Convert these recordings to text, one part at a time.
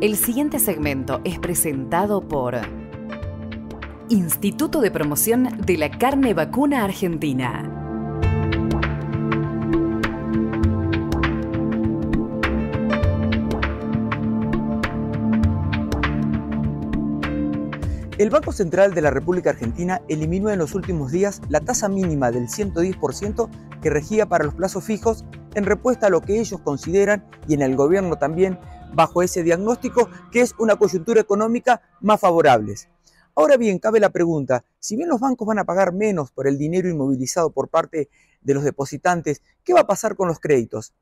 El siguiente segmento es presentado por Instituto de Promoción de la Carne Vacuna Argentina. El Banco Central de la República Argentina eliminó en los últimos días la tasa mínima del 110% que regía para los plazos fijos en respuesta a lo que ellos consideran, y en el gobierno también, bajo ese diagnóstico, que es una coyuntura económica más favorable. Ahora bien, cabe la pregunta, si bien los bancos van a pagar menos por el dinero inmovilizado por parte de los depositantes, ¿qué va a pasar con los créditos?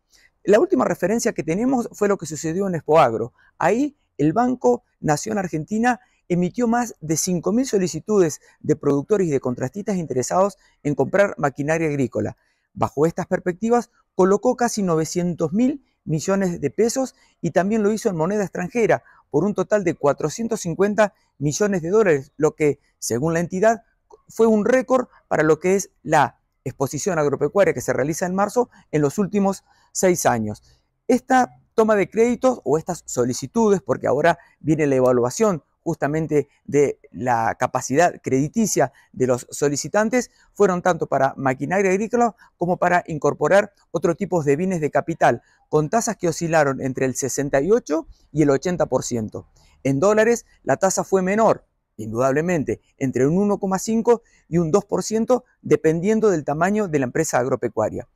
La última referencia que tenemos fue lo que sucedió en Expoagro. Ahí el Banco Nación Argentina emitió más de 5.000 solicitudes de productores y de contratistas interesados en comprar maquinaria agrícola. Bajo estas perspectivas, colocó casi 900 mil millones de pesos y también lo hizo en moneda extranjera por un total de 450 millones de dólares, lo que, según la entidad, fue un récord para lo que es la exposición agropecuaria que se realiza en marzo en los últimos seis años. Esta toma de créditos o estas solicitudes, porque ahora viene la evaluación justamente de la capacidad crediticia de los solicitantes fueron tanto para maquinaria agrícola como para incorporar otro tipo de bienes de capital, con tasas que oscilaron entre el 68 y el 80%. En dólares la tasa fue menor, indudablemente, entre un 1,5 y un 2%, dependiendo del tamaño de la empresa agropecuaria.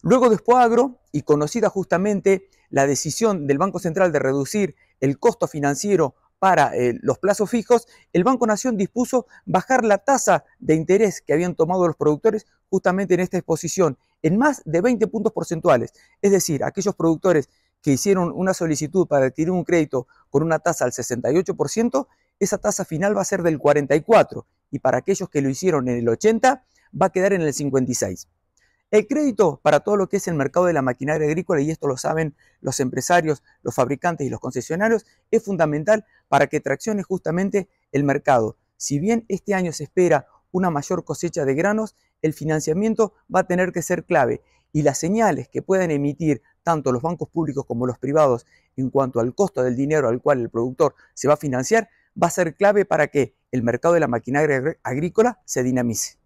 Luego de Agro, y conocida justamente la decisión del Banco Central de reducir el costo financiero para eh, los plazos fijos, el Banco Nación dispuso bajar la tasa de interés que habían tomado los productores justamente en esta exposición en más de 20 puntos porcentuales. Es decir, aquellos productores que hicieron una solicitud para adquirir un crédito con una tasa al 68%, esa tasa final va a ser del 44% y para aquellos que lo hicieron en el 80% va a quedar en el 56%. El crédito para todo lo que es el mercado de la maquinaria agrícola, y esto lo saben los empresarios, los fabricantes y los concesionarios, es fundamental para que traccione justamente el mercado. Si bien este año se espera una mayor cosecha de granos, el financiamiento va a tener que ser clave y las señales que puedan emitir tanto los bancos públicos como los privados en cuanto al costo del dinero al cual el productor se va a financiar va a ser clave para que el mercado de la maquinaria agrícola se dinamice.